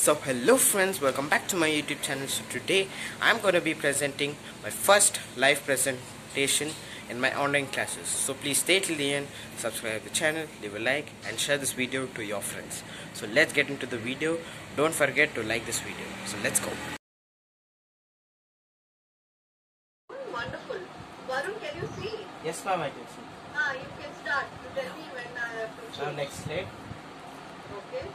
So hello friends, welcome back to my YouTube channel. So today I'm going to be presenting my first live presentation in my online classes. So please stay till the end, subscribe the channel, leave a like and share this video to your friends. So let's get into the video. Don't forget to like this video. So let's go. Wonderful. Varun, can you see? Yes ma'am, I can see. Ah, you can start. You tell me when I have to Now next slide. Okay.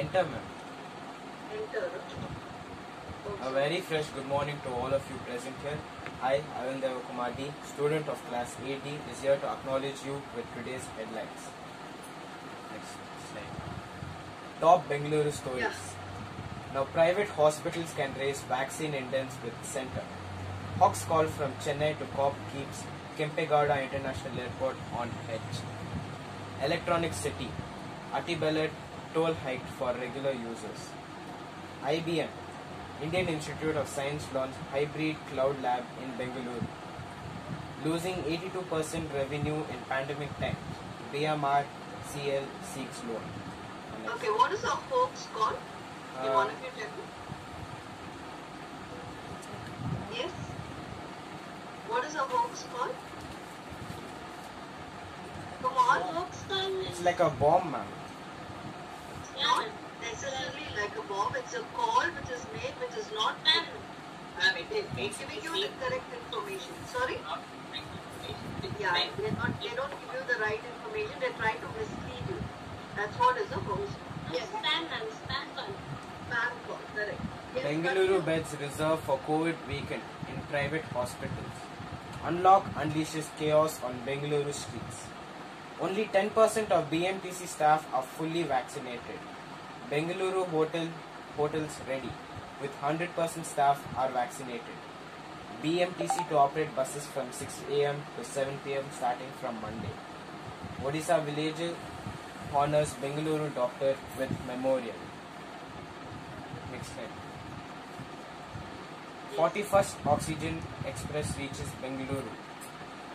Enter ma'am. Enter. A very fresh good morning to all of you present here. I, Arvindeva Kumadi, student of class 8D, is here to acknowledge you with today's headlines. Next slide. Top Bengaluru stories. Yeah. Now, private hospitals can raise vaccine indents with center. Hawks call from Chennai to COP keeps Kempegowda International Airport on edge. Electronic City. Atibellet toll hiked for regular users. IBM, Indian Institute of Science launched hybrid cloud lab in Bengaluru. Losing 82% revenue in pandemic times. BMR CL seeks loan. Okay, what is a hoax called? Uh, one of you tell me? Yes? What is a hoax called? Come on. Hoax It's like a bomb, ma'am. Not necessarily like a bomb. It's a call which is made which is not true. I mean, they, they giving you the correct information. Sorry? Yeah, they're not, they don't give you the right information. They're trying to mislead you. That's what is a hoax. Yes. Spam and spam call. Spam call, correct. Yes, Bengaluru beds reserved for COVID weekend in private hospitals. Unlock unleashes chaos on Bengaluru streets. Only 10% of BMTC staff are fully vaccinated. Bengaluru hotel hotels ready with 100% staff are vaccinated. BMTC to operate buses from 6 am to 7 pm starting from Monday. Odisha village honors Bengaluru doctor with memorial. Next slide. 41st Oxygen Express reaches Bengaluru.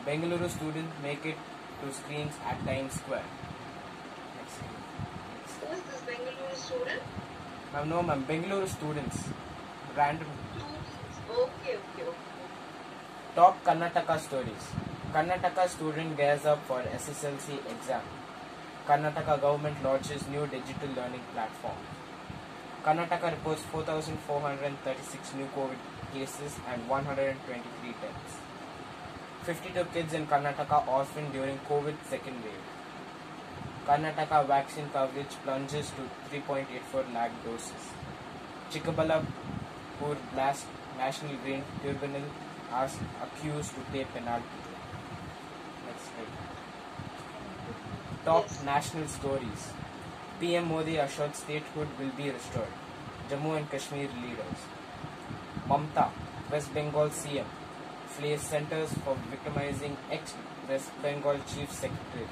Bengaluru students make it to screens at Times Square. Next slide. Who is this Bengaluru student? Ma'am, no ma'am, Bengaluru students. Random. Okay, okay, okay. Top Karnataka stories. Karnataka student gears up for SSLC exam. Karnataka government launches new digital learning platform. Karnataka reports 4,436 new COVID cases and 123 deaths. 52 kids in Karnataka orphaned during COVID second wave. Karnataka vaccine coverage plunges to 3.84 lakh doses. Chikaballapur blast National Green Tribunal asks accused to pay penalty. Next slide. Top Yes. national stories. PM Modi assured statehood will be restored. Jammu and Kashmir leaders. Mamta, West Bengal CM, flays centers for victimizing ex-West Bengal Chief Secretary.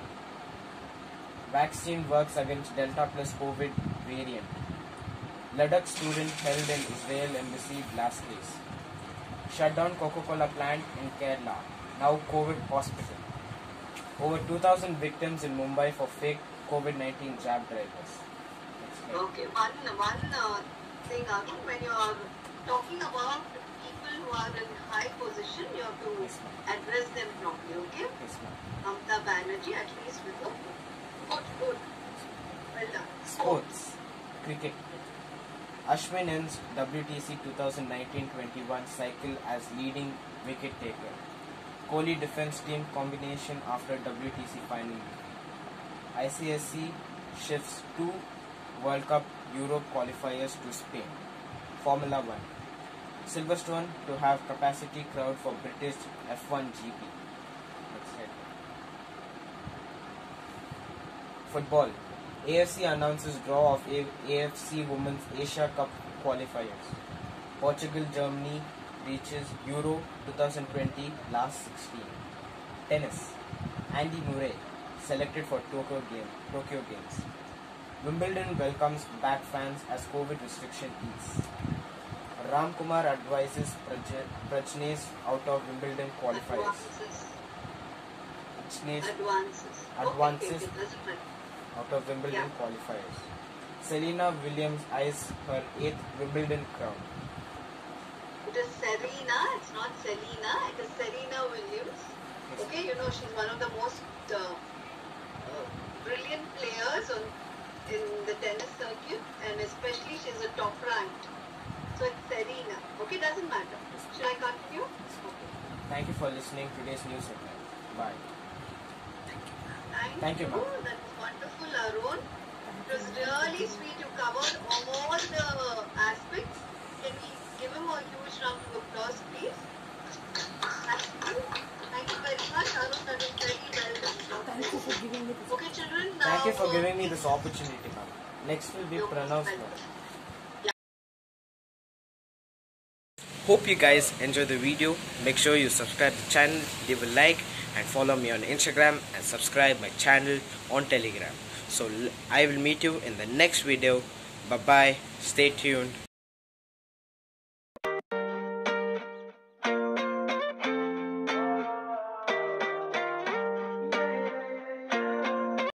Vaccine works against Delta plus COVID variant. Ladakh student held in Israel embassy blast case. Shut down Coca-Cola plant in Kerala. Now COVID hospital. Over 2,000 victims in Mumbai for fake COVID-19 jab drivers. Okay, one, one uh, thing, Arun, when you are talking about people who are in high position, you have to Yes, address them properly, okay? Yes, ma'am. Mamta Banerjee, at least with a Sports. Cricket. Ashwin ends WTC 2019-21 cycle as leading wicket taker. Kohli defense team combination after WTC final. ICSC shifts two World Cup Europe qualifiers to Spain. Formula 1. Silverstone to have capacity crowd for British F1 GP. Next slide. Football. AFC announces draw of A- AFC Women's Asia Cup qualifiers. Portugal Germany reaches Euro 2020 last 16. Tennis. Andy Murray selected for Tokyo game Tokyo Games. Wimbledon welcomes back fans as COVID restriction ease. Ram Kumar advises Praj- Prajnesh out of Wimbledon qualifiers. Advances. Advances. Advances. Okay, okay, doesn't matter. out of Wimbledon Yeah. qualifiers. Serena Williams eyes her eighth Wimbledon crown. It is Serena, it's not Selena, it is Serena Williams. Yes. Okay, you know she's one of the most uh, uh, brilliant players on in the tennis circuit, and especially she's a top ranked. So it's Serena. Okay, doesn't matter. Should I continue? Okay. Thank you for listening to today's news segment. Bye. Thank, Thank you, ma'am. That was wonderful, Arun. It was really sweet. You covered all the aspects. Can we give him a huge round of applause, please? Thank you. Thank you very much, Arun. That was very well done. Thank you for giving me this. Okay, children. Now, Thank you for giving me this opportunity, ma'am. Next will be You're Pranav. Hope you guys enjoy the video. Make sure you subscribe the channel, leave a like, and follow me on Instagram and subscribe my channel on Telegram. So I will meet you in the next video. Bye bye. Stay tuned.